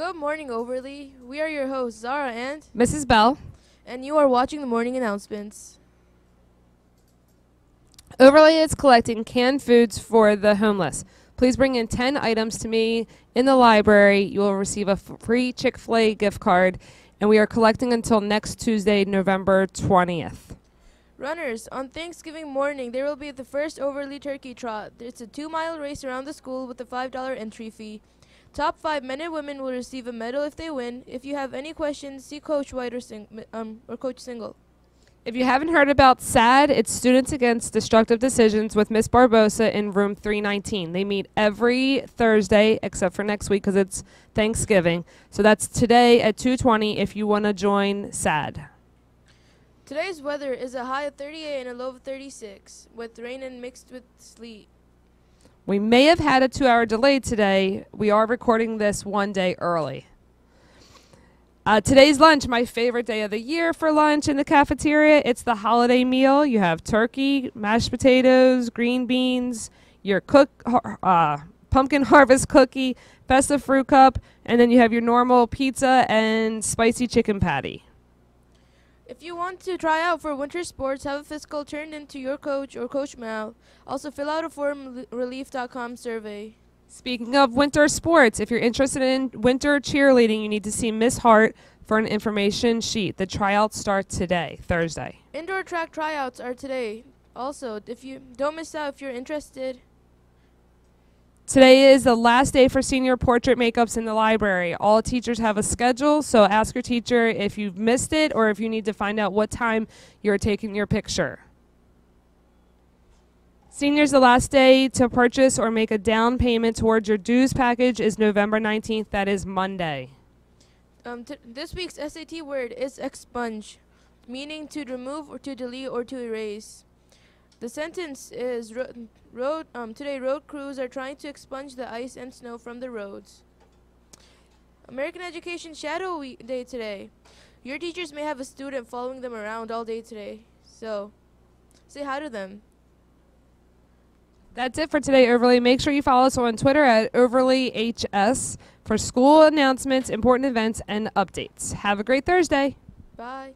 Good morning, Overlea. We are your hosts, Zara and Mrs. Bell, and you are watching the morning announcements. Overlea is collecting canned foods for the homeless. Please bring in 10 items to me in the library. You will receive a free Chick fil A gift card, and we are collecting until next Tuesday, November 20th. Runners, on Thanksgiving morning, there will be the first Overlea Turkey Trot. It's a two mile race around the school with a $5 entry fee. Top five men and women will receive a medal if they win. If you have any questions, see Coach White or, sing- um, or Coach Single. If you haven't heard about SAD, it's Students Against Destructive Decisions with Miss Barbosa in room 319. They meet every Thursday except for next week because it's Thanksgiving. So that's today at 2:20 if you want to join SAD. Today's weather is a high of 38 and a low of 36, with rain and mixed with sleet. We may have had a 2-hour delay today. We are recording this one day early. Uh, today's lunch, my favorite day of the year for lunch in the cafeteria. It's the holiday meal. You have turkey, mashed potatoes, green beans, your cook, uh, pumpkin harvest cookie, festive fruit cup, and then you have your normal pizza and spicy chicken patty. If you want to try out for winter sports, have a physical turned into your coach or Coach Mal. Also, fill out a form relief.com survey. Speaking of winter sports, if you're interested in winter cheerleading, you need to see Miss Hart for an information sheet. The tryouts start today, Thursday. Indoor track tryouts are today. Also, if you don't miss out if you're interested. Today is the last day for senior portrait makeups in the library. All teachers have a schedule, so ask your teacher if you've missed it or if you need to find out what time you're taking your picture. Seniors, the last day to purchase or make a down payment towards your dues package is November 19th. That is Monday. Um, this week's SAT word is expunge, meaning to remove or to delete or to erase. The sentence is ro- road. Um, today, road crews are trying to expunge the ice and snow from the roads. American Education Shadow Week Day today. Your teachers may have a student following them around all day today, so say hi to them. That's it for today, Overlea. Make sure you follow us on Twitter at OverleaHS for school announcements, important events, and updates. Have a great Thursday. Bye.